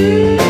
you.